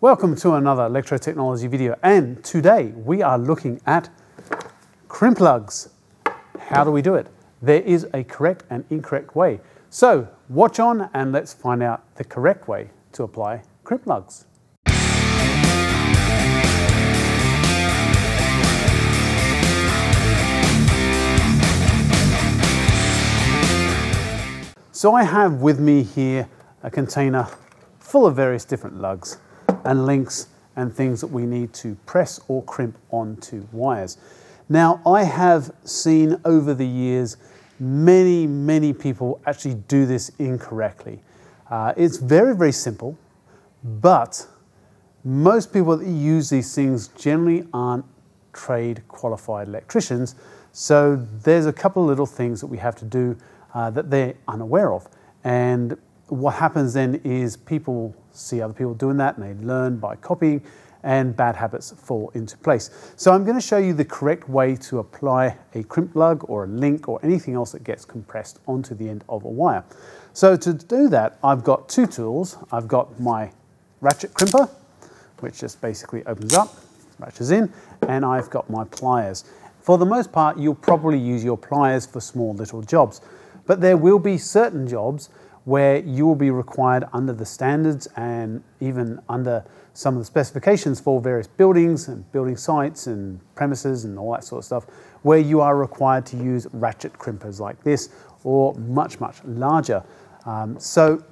Welcome to another electrotechnology video and today we are looking at crimp lugs. How do we do it? There is a correct and incorrect way. So watch on and let's find out the correct way to apply crimp lugs. So I have with me here a container full of various different lugs and links and things that we need to press or crimp onto wires. Now, I have seen over the years many, many people actually do this incorrectly. Uh, it's very, very simple, but most people that use these things generally aren't trade qualified electricians. So there's a couple of little things that we have to do uh, that they're unaware of. And what happens then is people see other people doing that and they learn by copying and bad habits fall into place. So I'm going to show you the correct way to apply a crimp lug or a link or anything else that gets compressed onto the end of a wire. So to do that, I've got two tools. I've got my ratchet crimper, which just basically opens up, ratchets in, and I've got my pliers. For the most part, you'll probably use your pliers for small little jobs, but there will be certain jobs where you will be required under the standards and even under some of the specifications for various buildings and building sites and premises and all that sort of stuff, where you are required to use ratchet crimpers like this or much, much larger. Um, so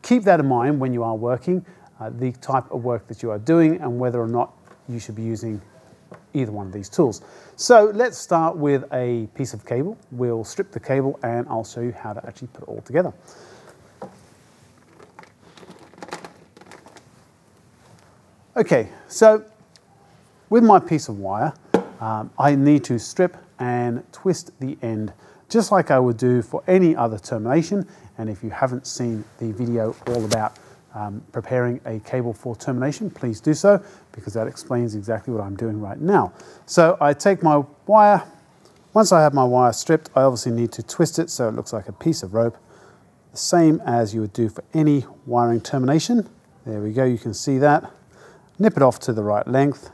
keep that in mind when you are working, uh, the type of work that you are doing and whether or not you should be using either one of these tools. So let's start with a piece of cable. We'll strip the cable and I'll show you how to actually put it all together. Okay, so with my piece of wire, um, I need to strip and twist the end just like I would do for any other termination. And if you haven't seen the video all about um, preparing a cable for termination, please do so because that explains exactly what I'm doing right now. So I take my wire, once I have my wire stripped, I obviously need to twist it so it looks like a piece of rope, the same as you would do for any wiring termination. There we go, you can see that nip it off to the right length.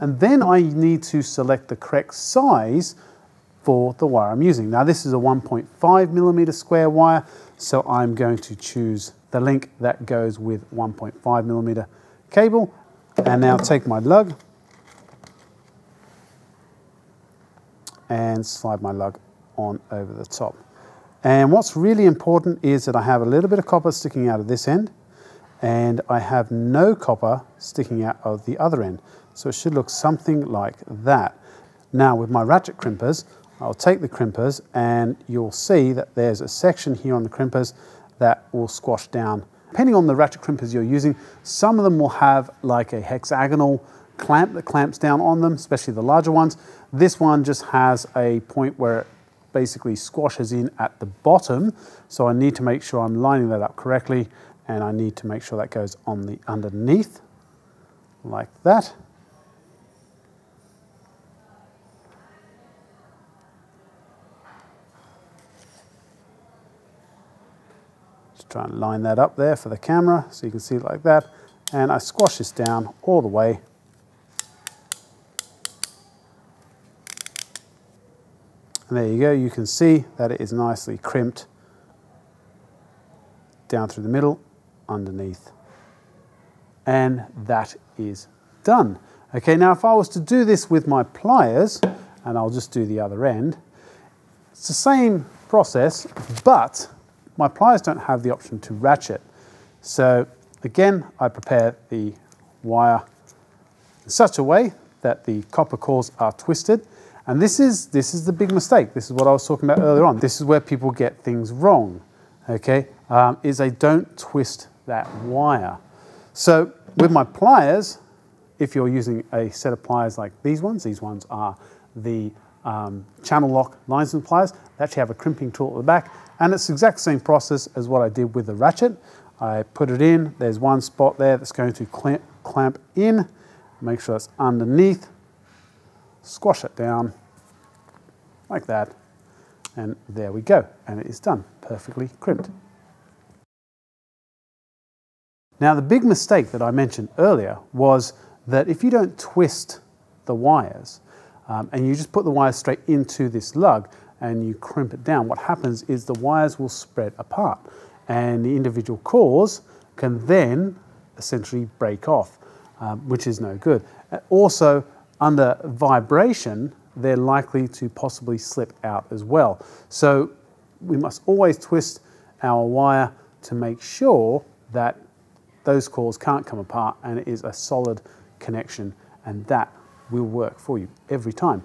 And then I need to select the correct size for the wire I'm using. Now this is a 1.5 millimeter square wire, so I'm going to choose the link that goes with 1.5 millimeter cable. And now take my lug and slide my lug on over the top. And what's really important is that I have a little bit of copper sticking out of this end and I have no copper sticking out of the other end. So it should look something like that. Now with my ratchet crimpers, I'll take the crimpers and you'll see that there's a section here on the crimpers that will squash down. Depending on the ratchet crimpers you're using, some of them will have like a hexagonal clamp that clamps down on them, especially the larger ones. This one just has a point where it basically squashes in at the bottom. So I need to make sure I'm lining that up correctly and I need to make sure that goes on the underneath like that. Just try and line that up there for the camera so you can see it like that. And I squash this down all the way. And there you go, you can see that it is nicely crimped down through the middle underneath. And that is done. Okay, now if I was to do this with my pliers, and I'll just do the other end, it's the same process, but my pliers don't have the option to ratchet. So again, I prepare the wire in such a way that the copper cores are twisted. And this is, this is the big mistake. This is what I was talking about earlier on. This is where people get things wrong, okay, um, is they don't twist that wire. So with my pliers, if you're using a set of pliers like these ones, these ones are the um, Channellock lines and pliers, they actually have a crimping tool at the back, and it's the exact same process as what I did with the ratchet. I put it in, there's one spot there that's going to clamp, clamp in, make sure it's underneath, squash it down like that, and there we go, and it is done, perfectly crimped. Now, the big mistake that I mentioned earlier was that if you don't twist the wires um, and you just put the wires straight into this lug and you crimp it down, what happens is the wires will spread apart and the individual cores can then essentially break off, um, which is no good. Also, under vibration, they're likely to possibly slip out as well. So we must always twist our wire to make sure that those cores can't come apart and it is a solid connection and that will work for you every time.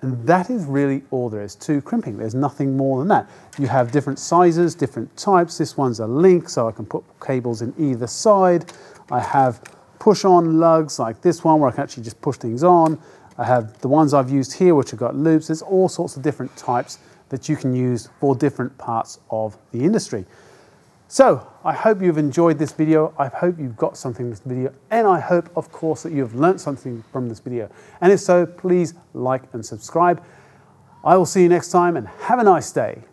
And that is really all there is to crimping. There's nothing more than that. You have different sizes, different types. This one's a link, so I can put cables in either side. I have push-on lugs like this one where I can actually just push things on. I have the ones I've used here which have got loops. There's all sorts of different types that you can use for different parts of the industry. So I hope you've enjoyed this video. I hope you've got something from this video. And I hope, of course, that you've learned something from this video. And if so, please like and subscribe. I will see you next time and have a nice day.